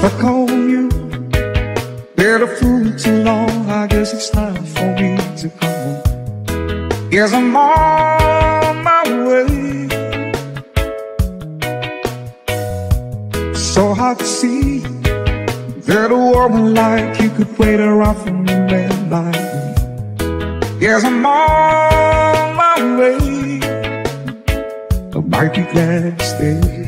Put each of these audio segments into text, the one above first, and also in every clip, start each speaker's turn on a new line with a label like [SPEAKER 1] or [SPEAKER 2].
[SPEAKER 1] stuck on you. Been a fool too long, I guess it's time for me
[SPEAKER 2] to go. Yes, I'm on my way. So hard to see that a woman like
[SPEAKER 1] you could wait around for me
[SPEAKER 3] man like me. Yes, I'm on my way. I might be glad to
[SPEAKER 1] stay.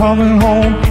[SPEAKER 1] coming home.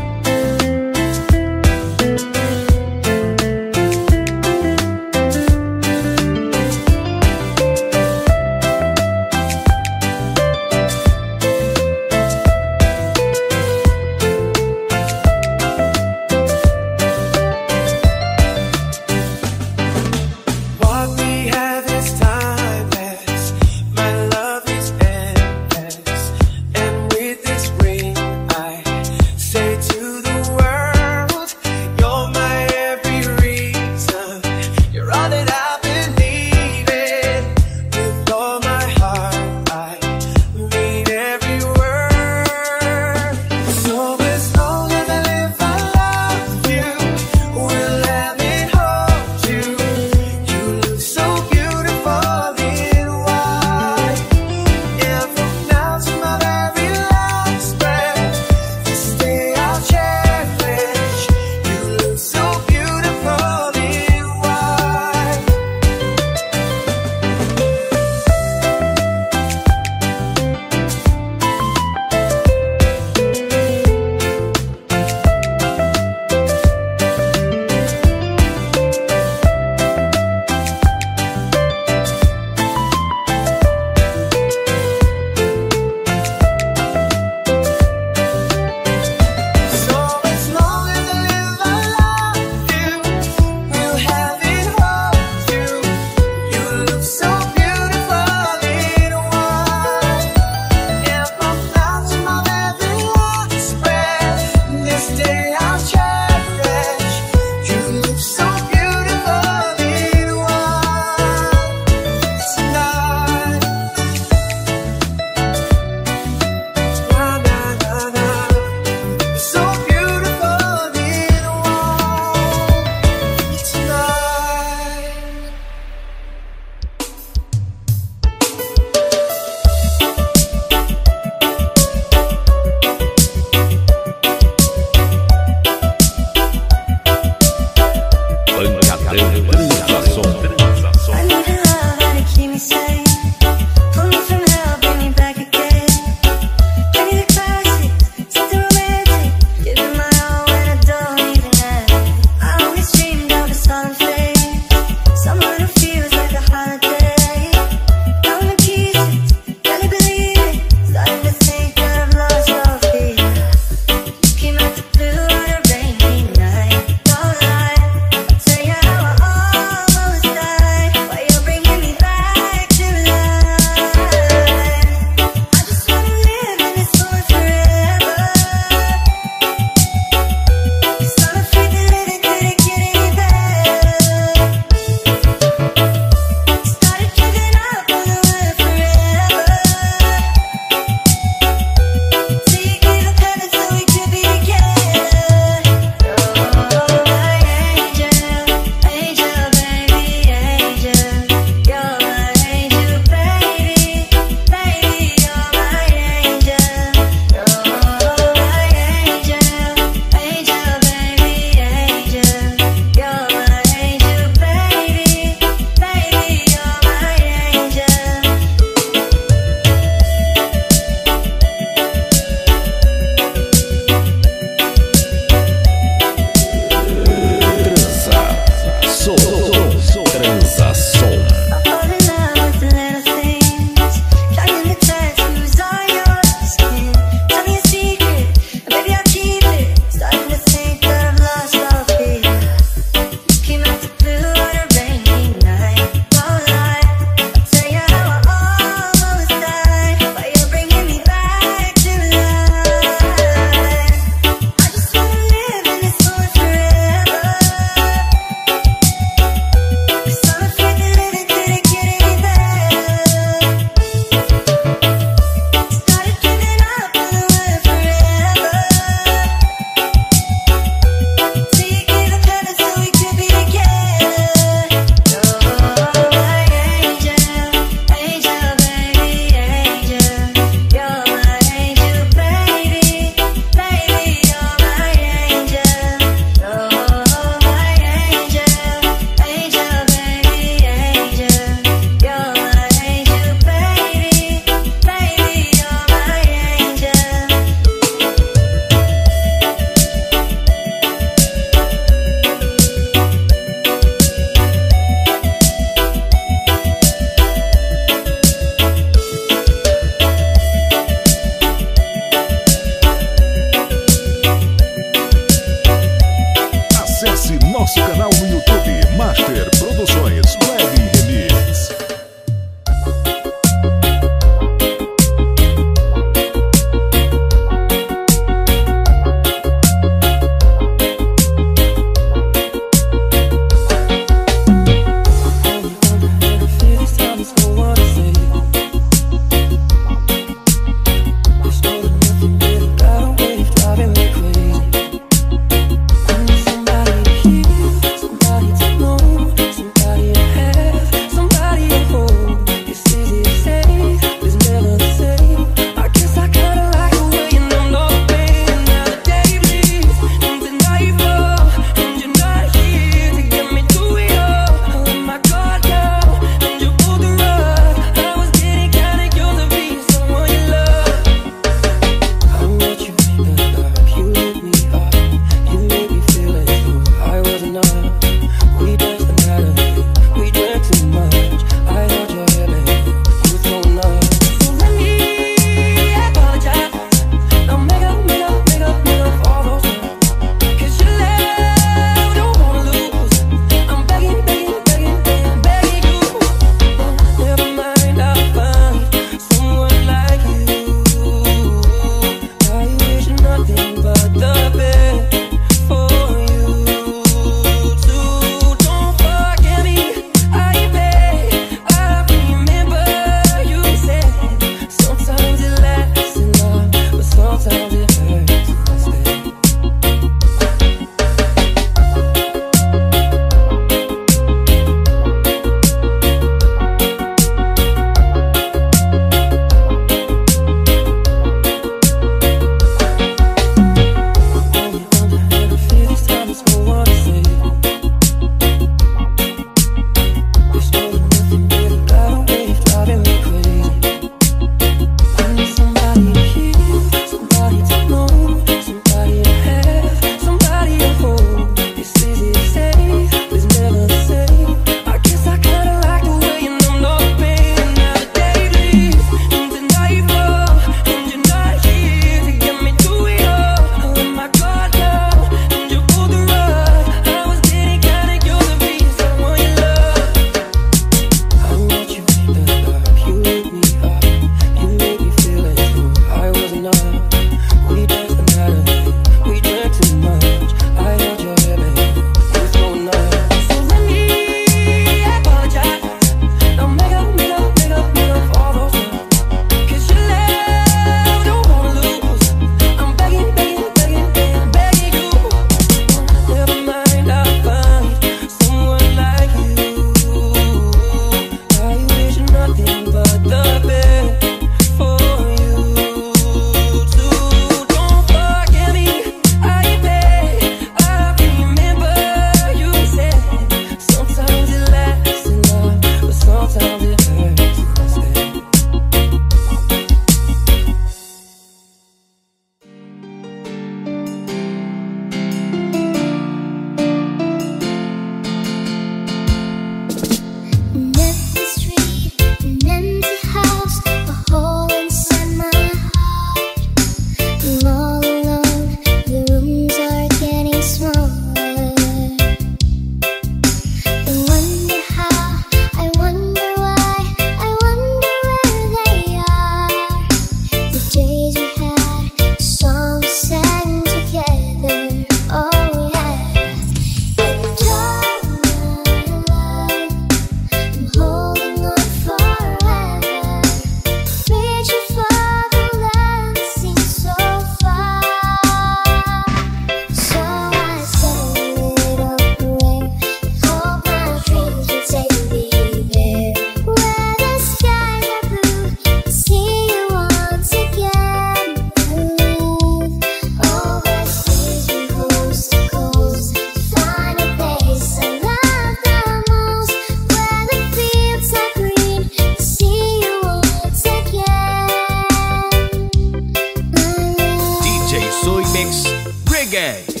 [SPEAKER 1] mix reggae.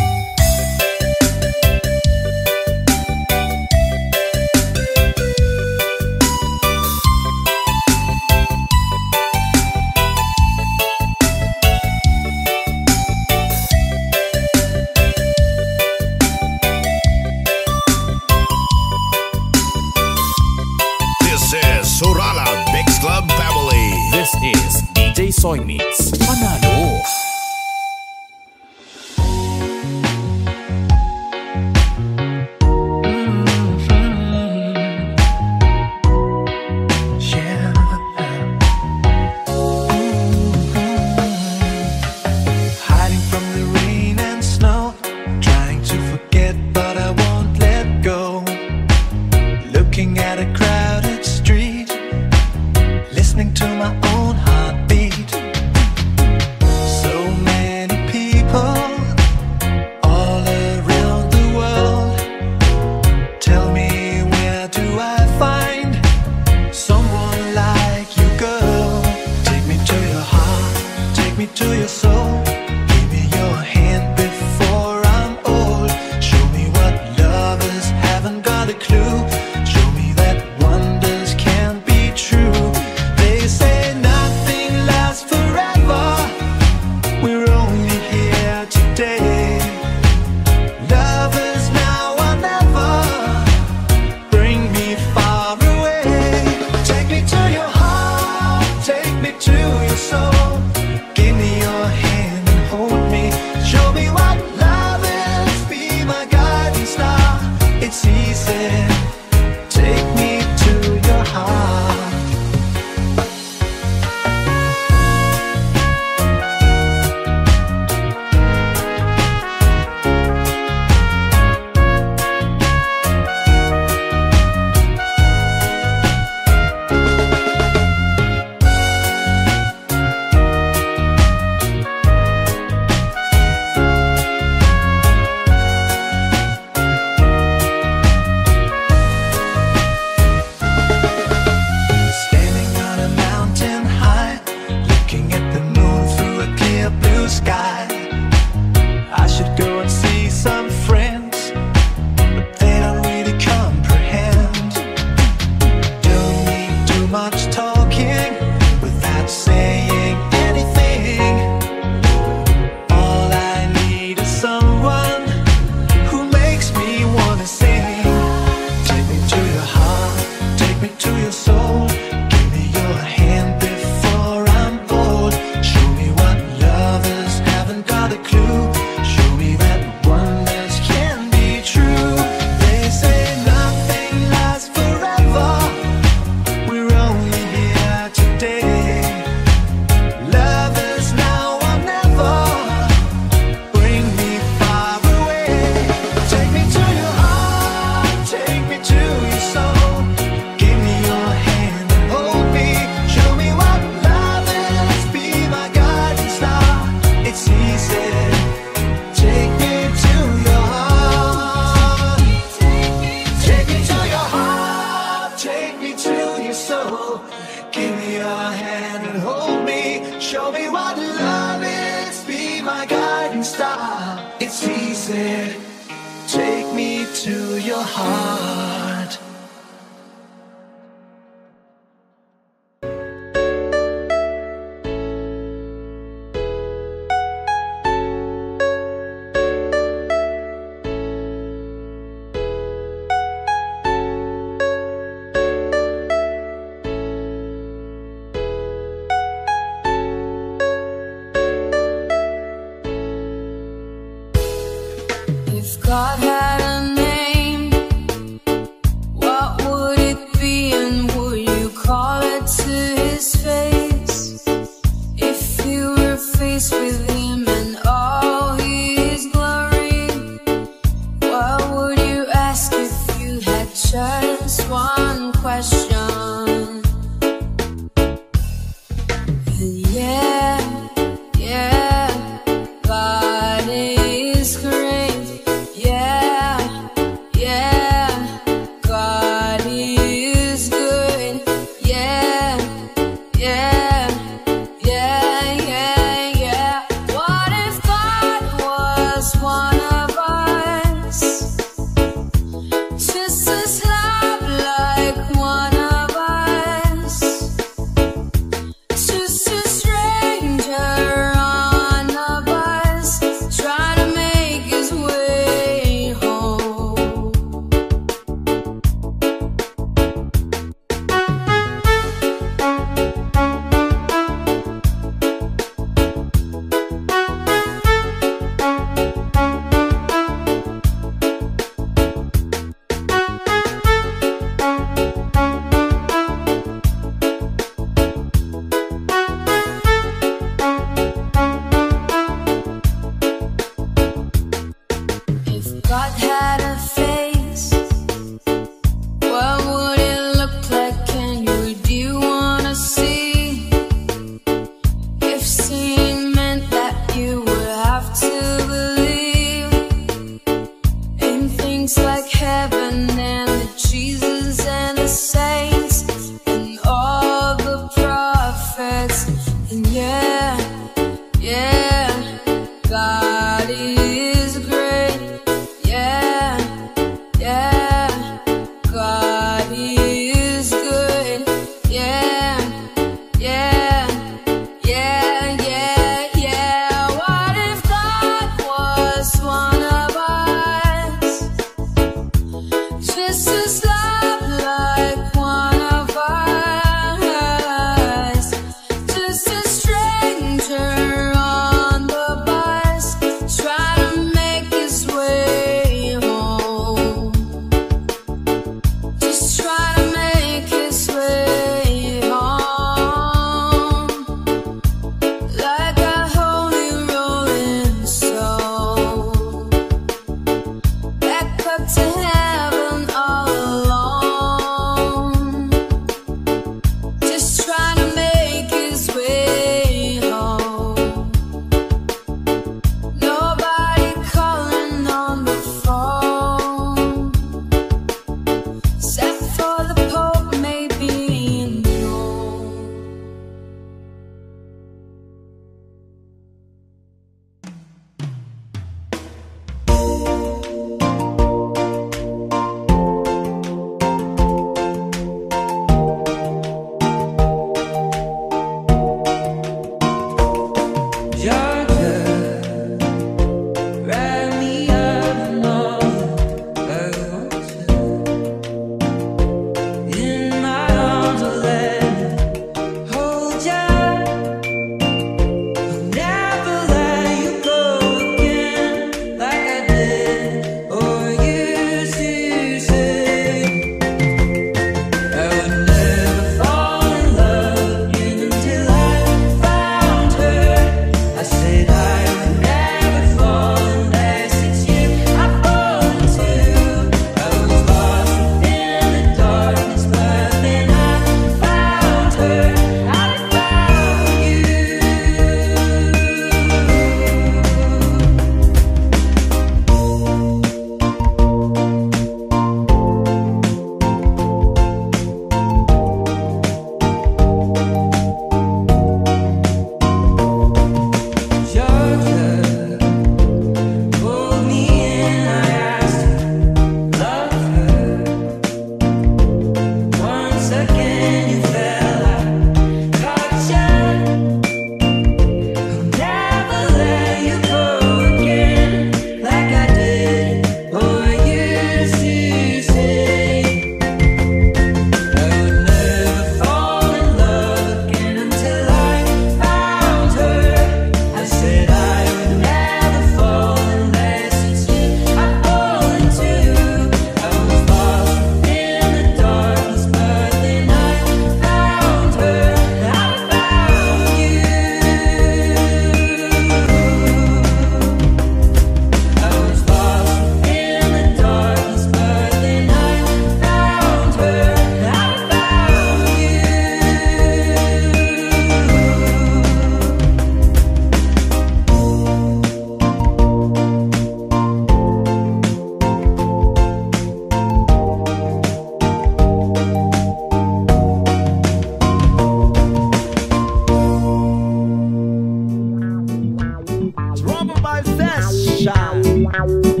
[SPEAKER 1] como vai fechar? É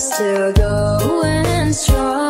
[SPEAKER 1] When
[SPEAKER 4] going sun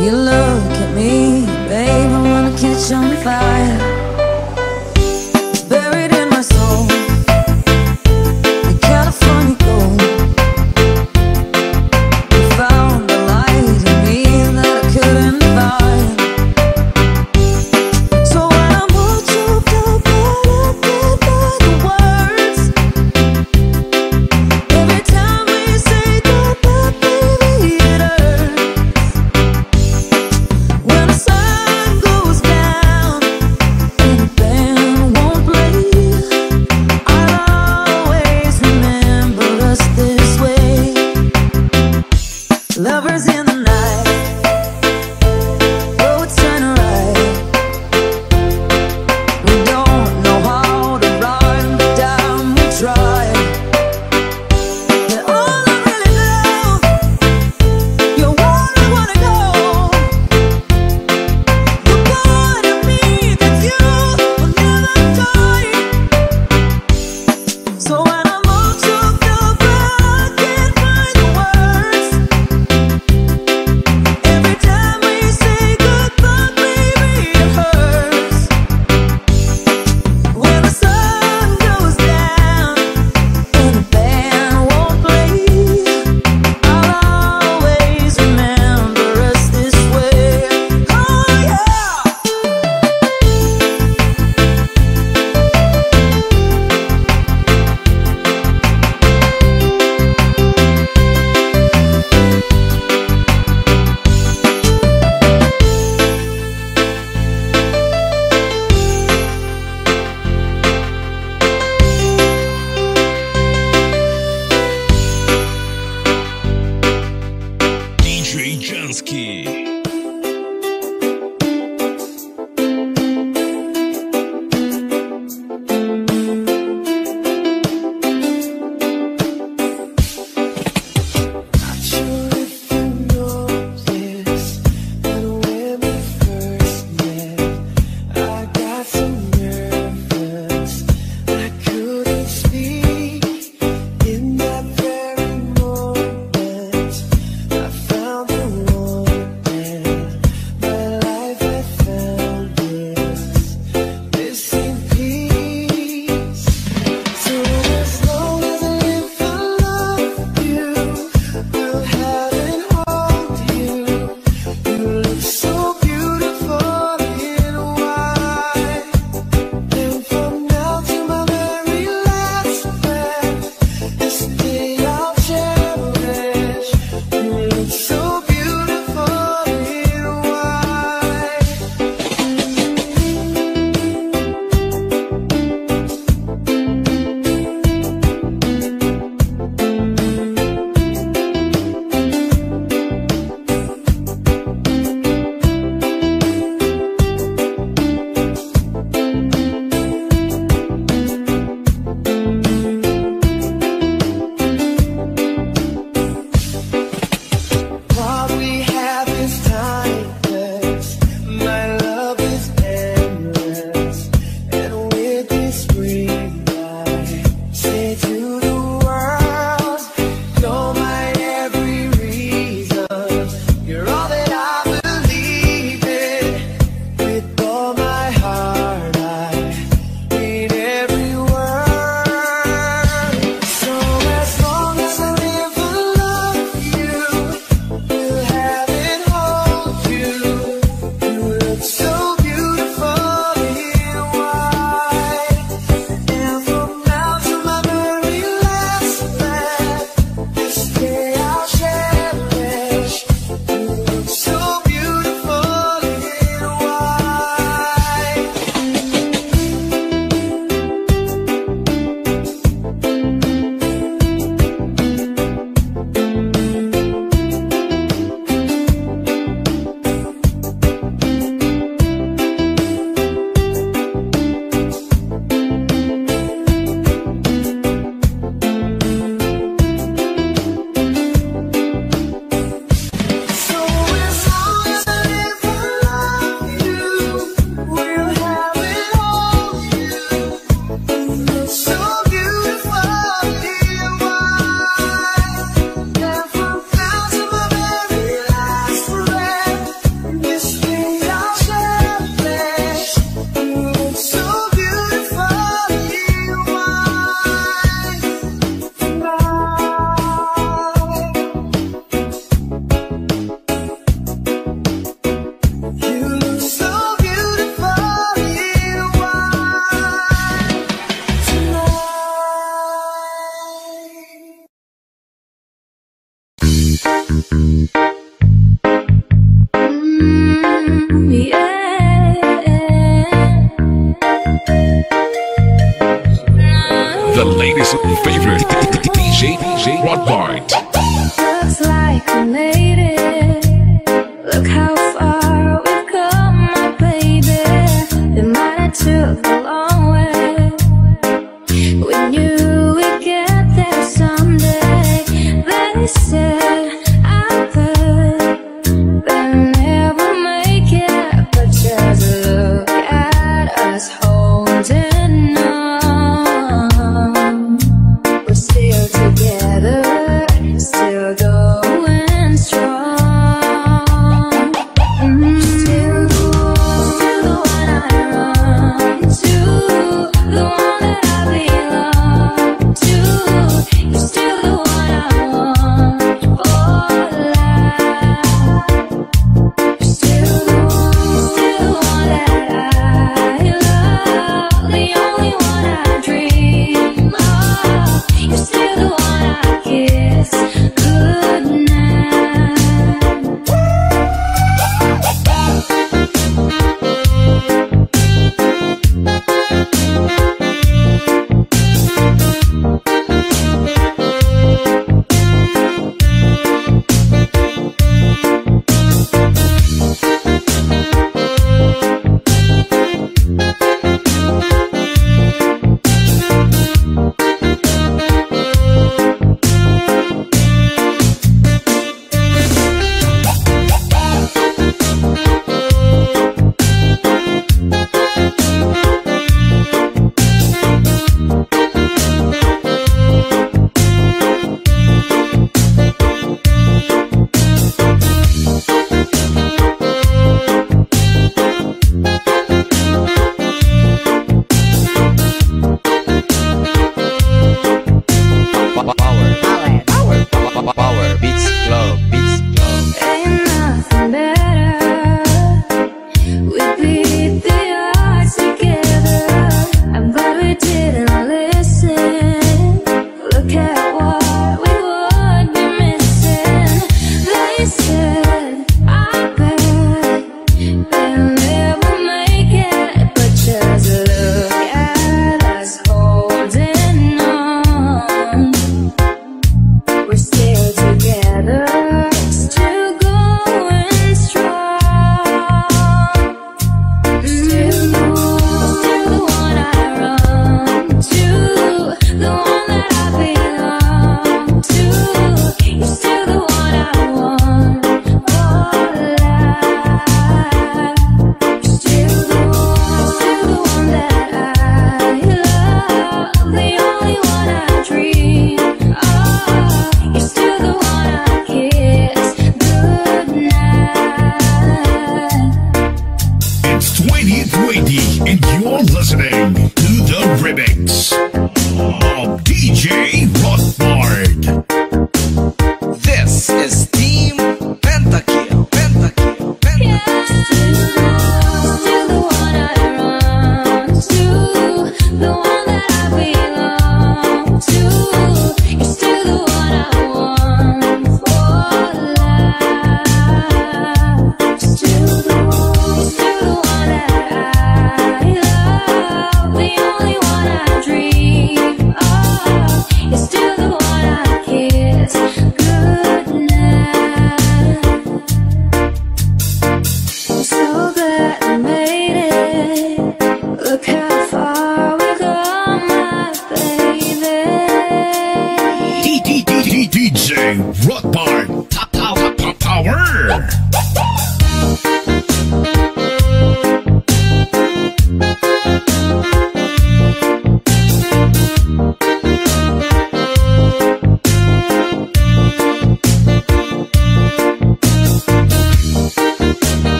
[SPEAKER 5] You look at me, babe, I wanna catch on fire.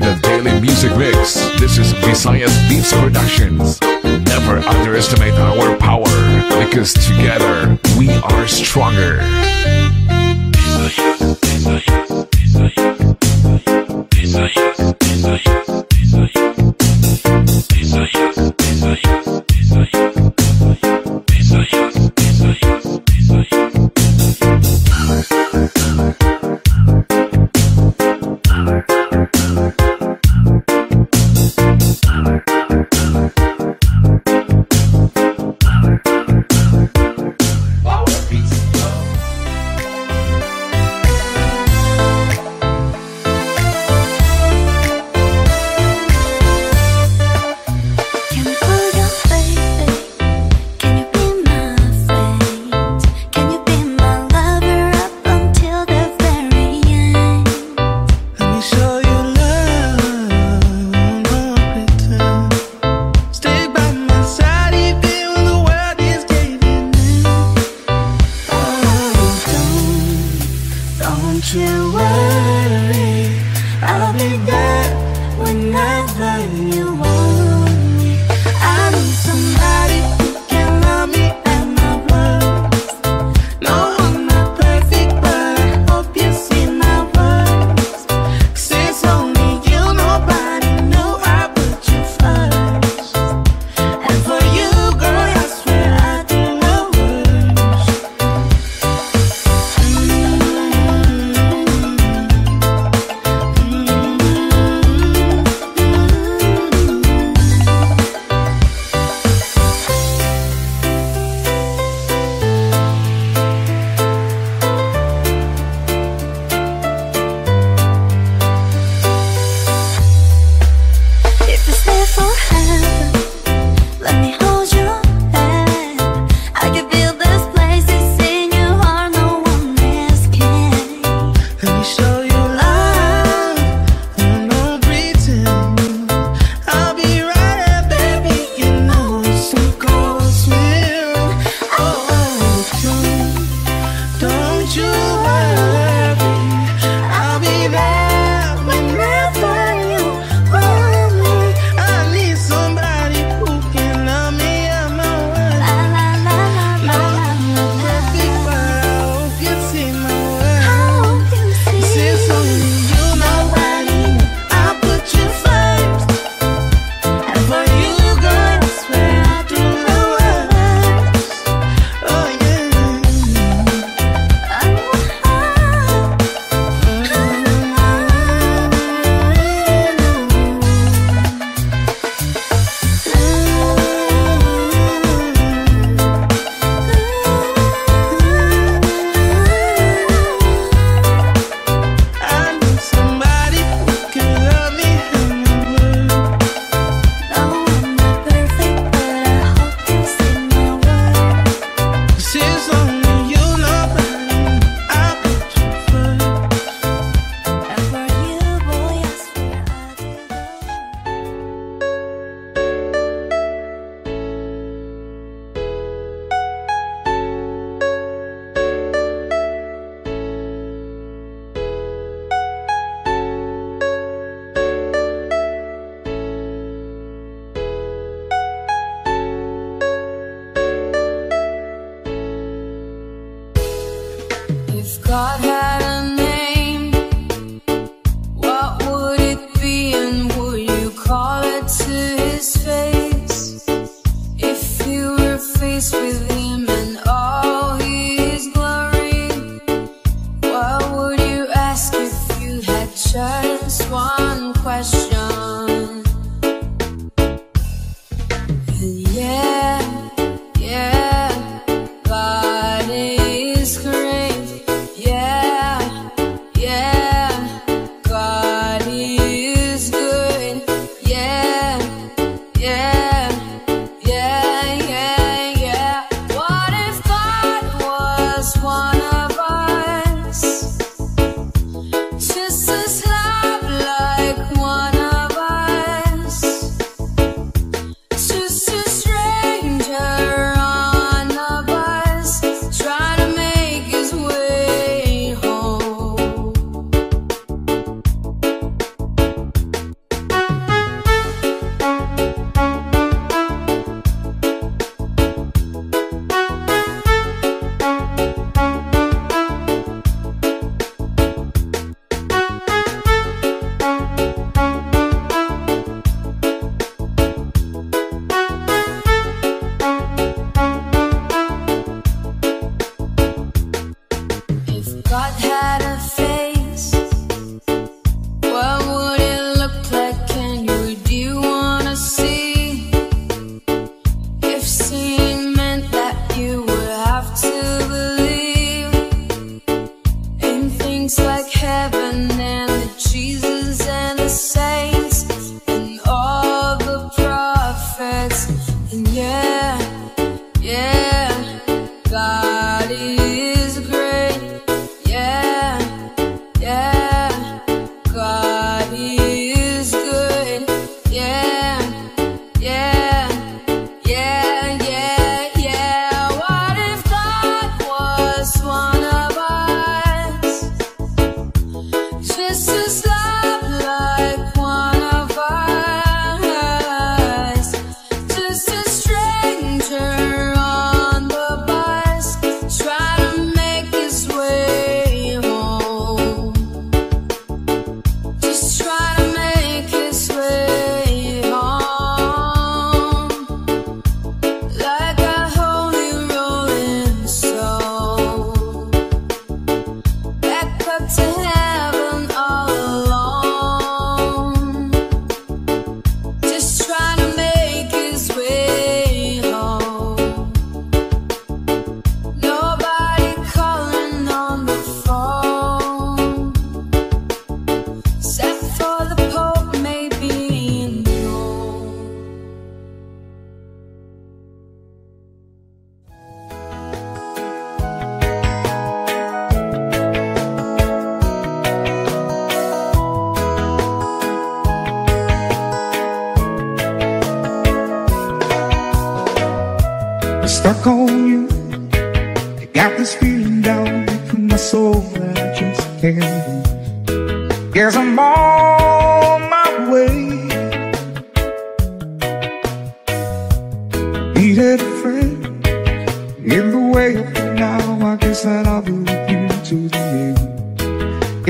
[SPEAKER 5] The
[SPEAKER 1] Daily Music Mix. This is Visayas Beats Productions. Never underestimate our power, because together we are stronger.
[SPEAKER 4] Visayas, Visayas, Visayas,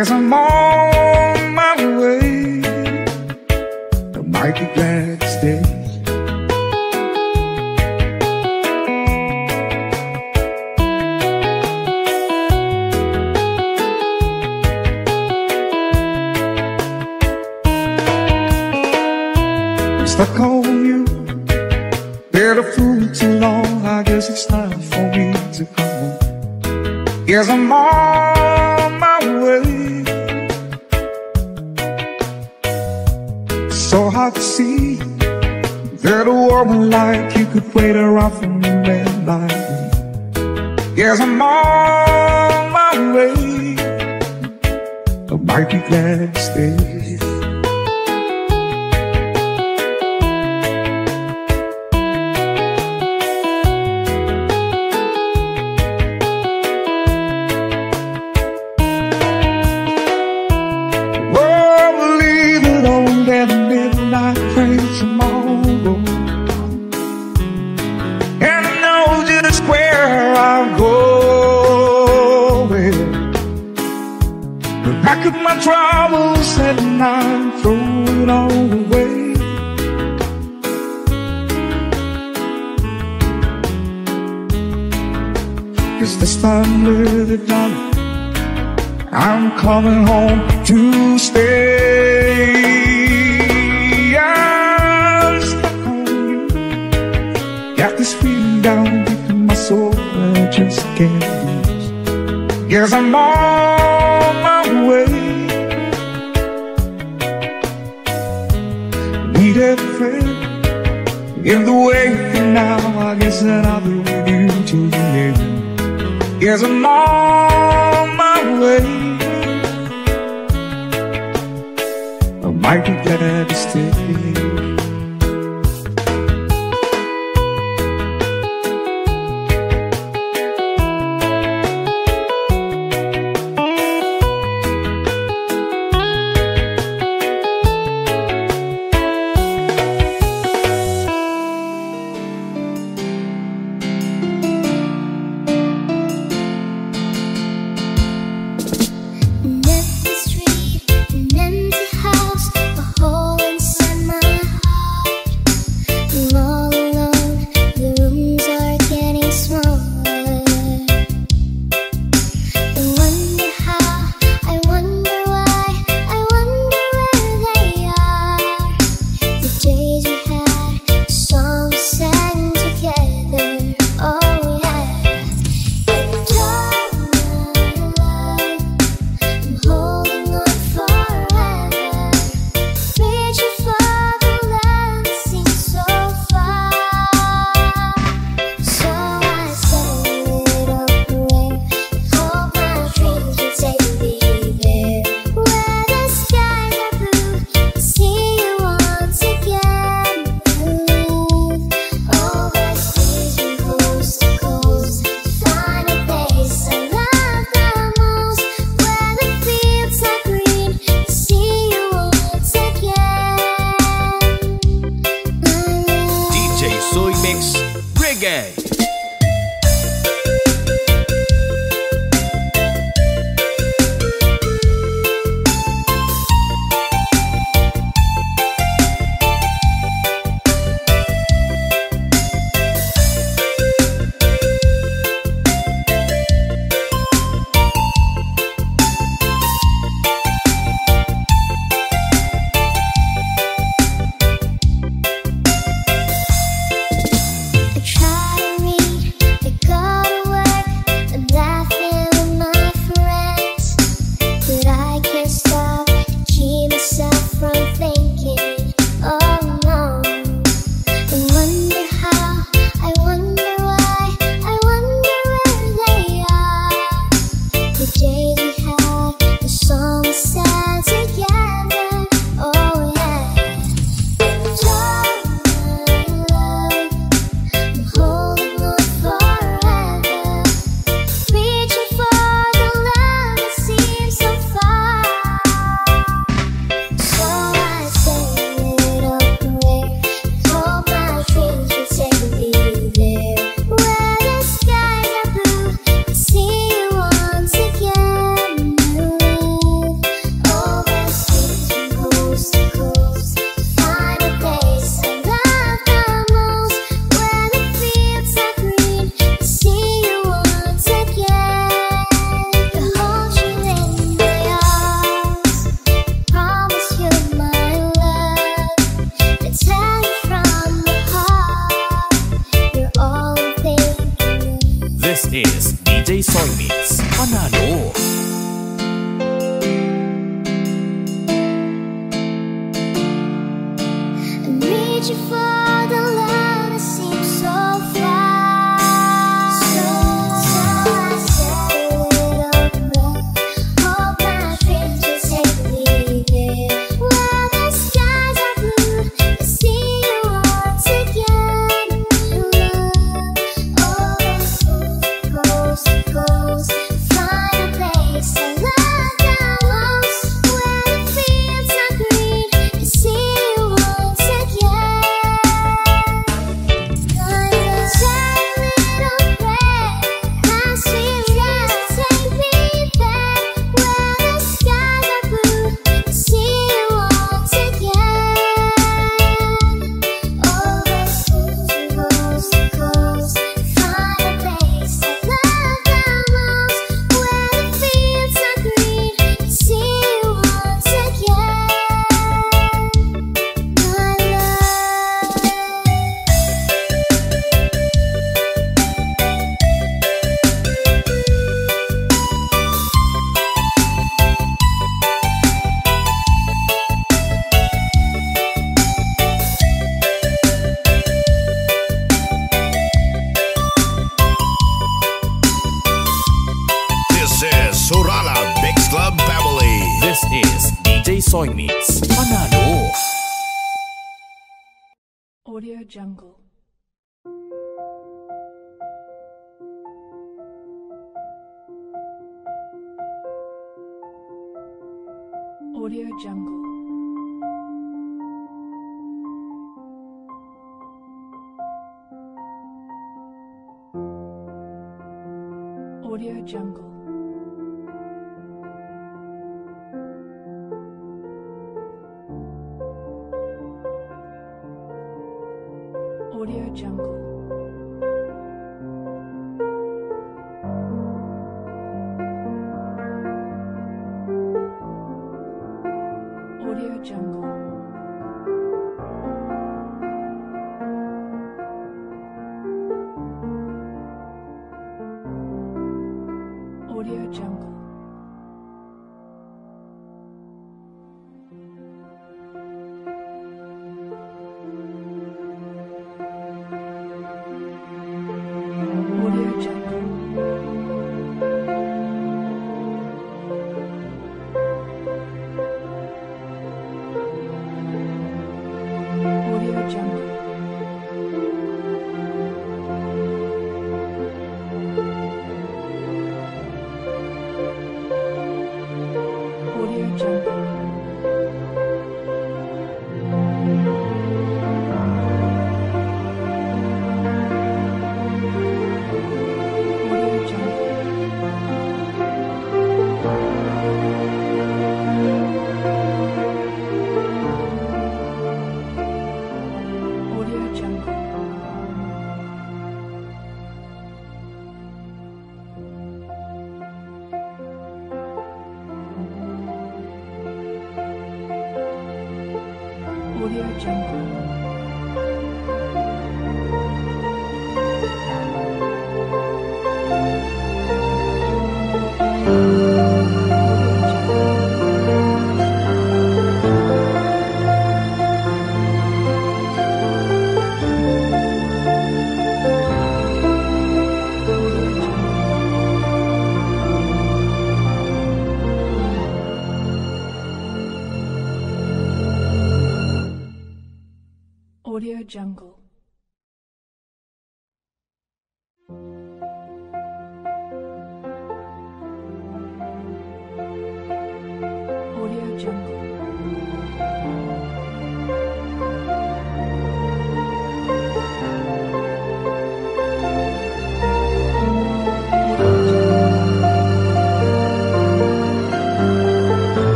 [SPEAKER 4] Guess I'm